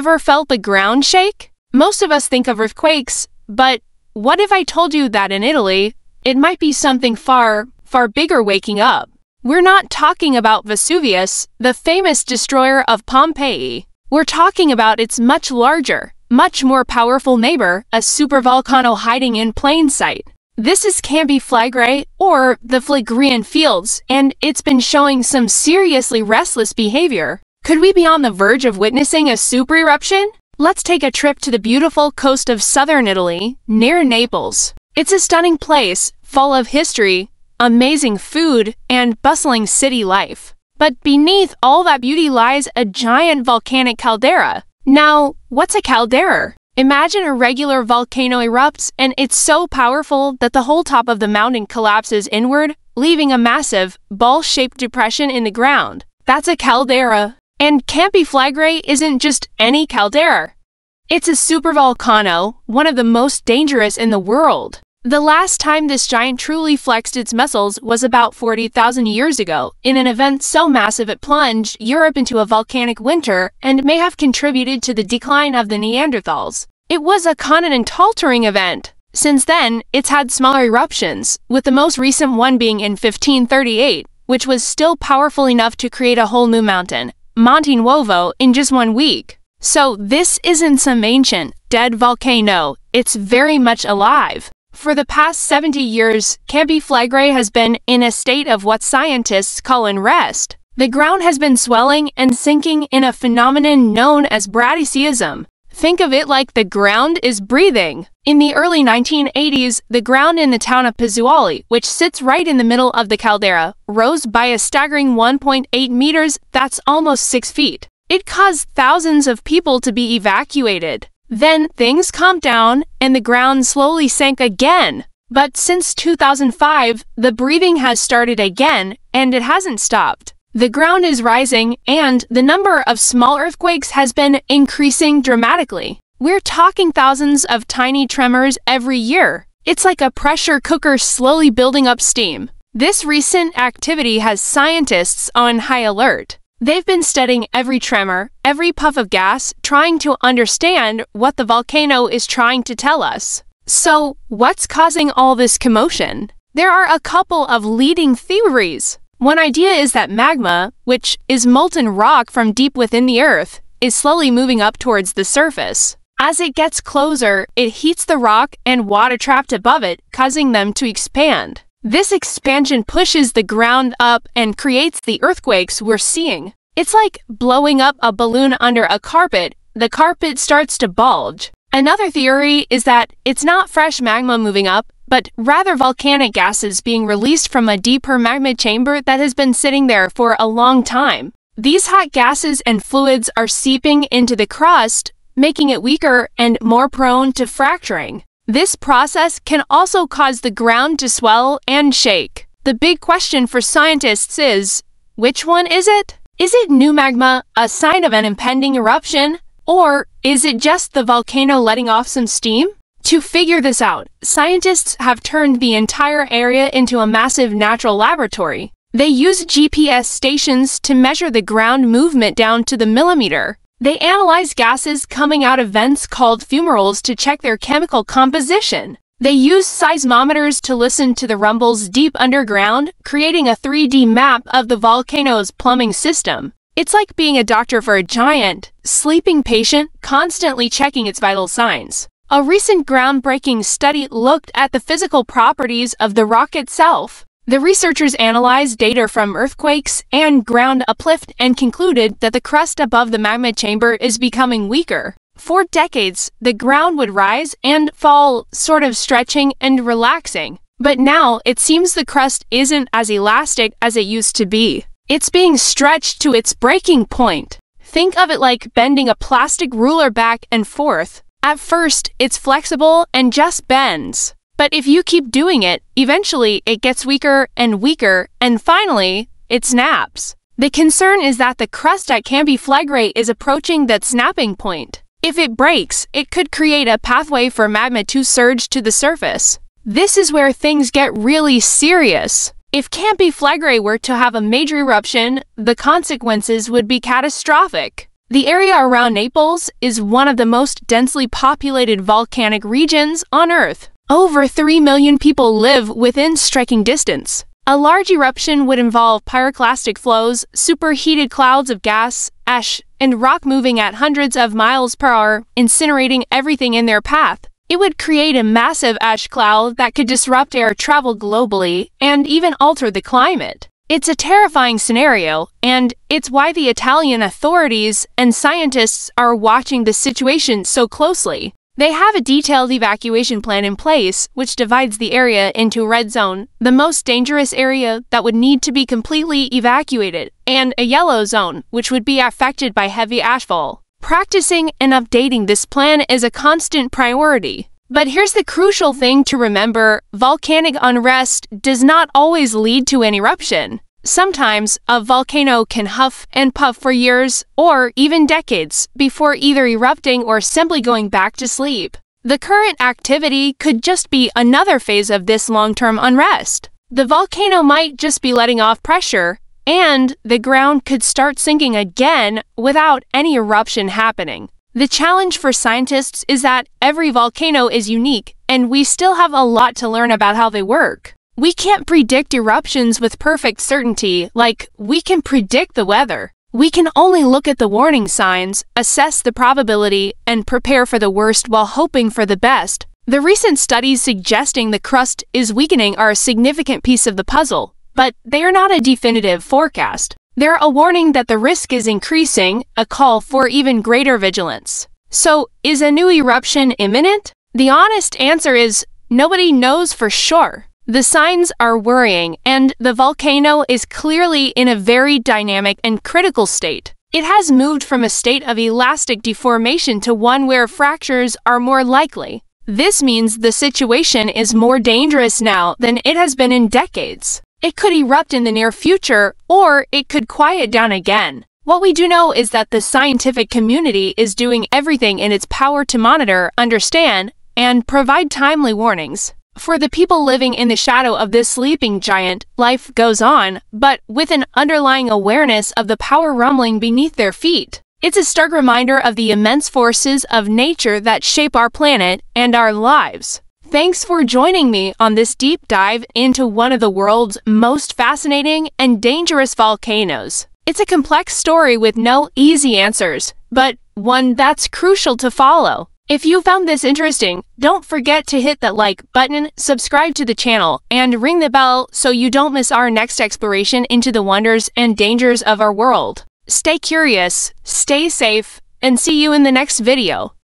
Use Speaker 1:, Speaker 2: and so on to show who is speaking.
Speaker 1: Ever felt the ground shake? Most of us think of earthquakes, but what if I told you that in Italy, it might be something far, far bigger waking up? We're not talking about Vesuvius, the famous destroyer of Pompeii. We're talking about its much larger, much more powerful neighbor, a supervolcano hiding in plain sight. This is Campi Flegrei, or the Phlegraean Fields, and it's been showing some seriously restless behavior. Could we be on the verge of witnessing a super eruption? Let's take a trip to the beautiful coast of southern Italy, near Naples. It's a stunning place, full of history, amazing food, and bustling city life. But beneath all that beauty lies a giant volcanic caldera. Now, what's a caldera? Imagine a regular volcano erupts and it's so powerful that the whole top of the mountain collapses inward, leaving a massive, ball-shaped depression in the ground. That's a caldera. And Campi Flegrei isn't just any caldera. It's a supervolcano, one of the most dangerous in the world. The last time this giant truly flexed its muscles was about 40,000 years ago, in an event so massive it plunged Europe into a volcanic winter and may have contributed to the decline of the Neanderthals. It was a continent-altering event. Since then, it's had smaller eruptions, with the most recent one being in 1538, which was still powerful enough to create a whole new mountain, Monte Nuovo in just one week. So this isn't some ancient, dead volcano, it's very much alive. For the past 70 years, Campi Flegrei has been in a state of what scientists call unrest. The ground has been swelling and sinking in a phenomenon known as bradyseism. Think of it like the ground is breathing. In the early 1980s, the ground in the town of Pozzuoli, which sits right in the middle of the caldera, rose by a staggering 1.8 meters, that's almost 6 feet. It caused thousands of people to be evacuated. Then things calmed down and the ground slowly sank again. But since 2005, the breathing has started again and it hasn't stopped. The ground is rising and the number of small earthquakes has been increasing dramatically. We're talking thousands of tiny tremors every year. It's like a pressure cooker slowly building up steam. This recent activity has scientists on high alert. They've been studying every tremor, every puff of gas, trying to understand what the volcano is trying to tell us. So, what's causing all this commotion? There are a couple of leading theories. One idea is that magma, which is molten rock from deep within the Earth, is slowly moving up towards the surface. As it gets closer, it heats the rock and water trapped above it, causing them to expand. This expansion pushes the ground up and creates the earthquakes we're seeing. It's like blowing up a balloon under a carpet. The carpet starts to bulge. Another theory is that it's not fresh magma moving up, but rather volcanic gases being released from a deeper magma chamber that has been sitting there for a long time. These hot gases and fluids are seeping into the crust, making it weaker and more prone to fracturing. This process can also cause the ground to swell and shake. The big question for scientists is, which one is it? Is it new magma, a sign of an impending eruption? Or is it just the volcano letting off some steam? To figure this out, scientists have turned the entire area into a massive natural laboratory. They use GPS stations to measure the ground movement down to the millimeter. They analyze gases coming out of vents called fumaroles to check their chemical composition. They use seismometers to listen to the rumbles deep underground, creating a 3D map of the volcano's plumbing system. It's like being a doctor for a giant, sleeping patient, constantly checking its vital signs. A recent groundbreaking study looked at the physical properties of the rock itself. The researchers analyzed data from earthquakes and ground uplift and concluded that the crust above the magma chamber is becoming weaker. For decades, the ground would rise and fall, sort of stretching and relaxing. But now, it seems the crust isn't as elastic as it used to be. It's being stretched to its breaking point. Think of it like bending a plastic ruler back and forth. At first, it's flexible and just bends. But if you keep doing it, eventually it gets weaker and weaker, and finally, it snaps. The concern is that the crust at Campi Flegrei is approaching that snapping point. If it breaks, it could create a pathway for magma to surge to the surface. This is where things get really serious. If Campi Flegrei were to have a major eruption, the consequences would be catastrophic. The area around Naples is one of the most densely populated volcanic regions on Earth. Over 3 million people live within striking distance. A large eruption would involve pyroclastic flows, superheated clouds of gas, ash, and rock moving at hundreds of miles per hour, incinerating everything in their path. It would create a massive ash cloud that could disrupt air travel globally and even alter the climate. It's a terrifying scenario, and it's why the Italian authorities and scientists are watching the situation so closely. They have a detailed evacuation plan in place, which divides the area into a red zone, the most dangerous area that would need to be completely evacuated, and a yellow zone, which would be affected by heavy ashfall. Practicing and updating this plan is a constant priority. But here's the crucial thing to remember volcanic unrest does not always lead to an eruption. Sometimes a volcano can huff and puff for years or even decades before either erupting or simply going back to sleep. The current activity could just be another phase of this long term unrest. The volcano might just be letting off pressure, and the ground could start sinking again without any eruption happening. The challenge for scientists is that every volcano is unique, and we still have a lot to learn about how they work. We can't predict eruptions with perfect certainty, like we can predict the weather. We can only look at the warning signs, assess the probability, and prepare for the worst while hoping for the best. The recent studies suggesting the crust is weakening are a significant piece of the puzzle, but they are not a definitive forecast. They're a warning that the risk is increasing, a call for even greater vigilance. So, is a new eruption imminent? The honest answer is nobody knows for sure. The signs are worrying, and the volcano is clearly in a very dynamic and critical state. It has moved from a state of elastic deformation to one where fractures are more likely. This means the situation is more dangerous now than it has been in decades. It could erupt in the near future, or it could quiet down again. What we do know is that the scientific community is doing everything in its power to monitor, understand, and provide timely warnings. For the people living in the shadow of this sleeping giant, life goes on, but with an underlying awareness of the power rumbling beneath their feet. It's a stark reminder of the immense forces of nature that shape our planet and our lives. Thanks for joining me on this deep dive into one of the world's most fascinating and dangerous volcanoes. It's a complex story with no easy answers, but one that's crucial to follow. If you found this interesting, don't forget to hit that like button, subscribe to the channel, and ring the bell so you don't miss our next exploration into the wonders and dangers of our world. Stay curious, stay safe, and see you in the next video.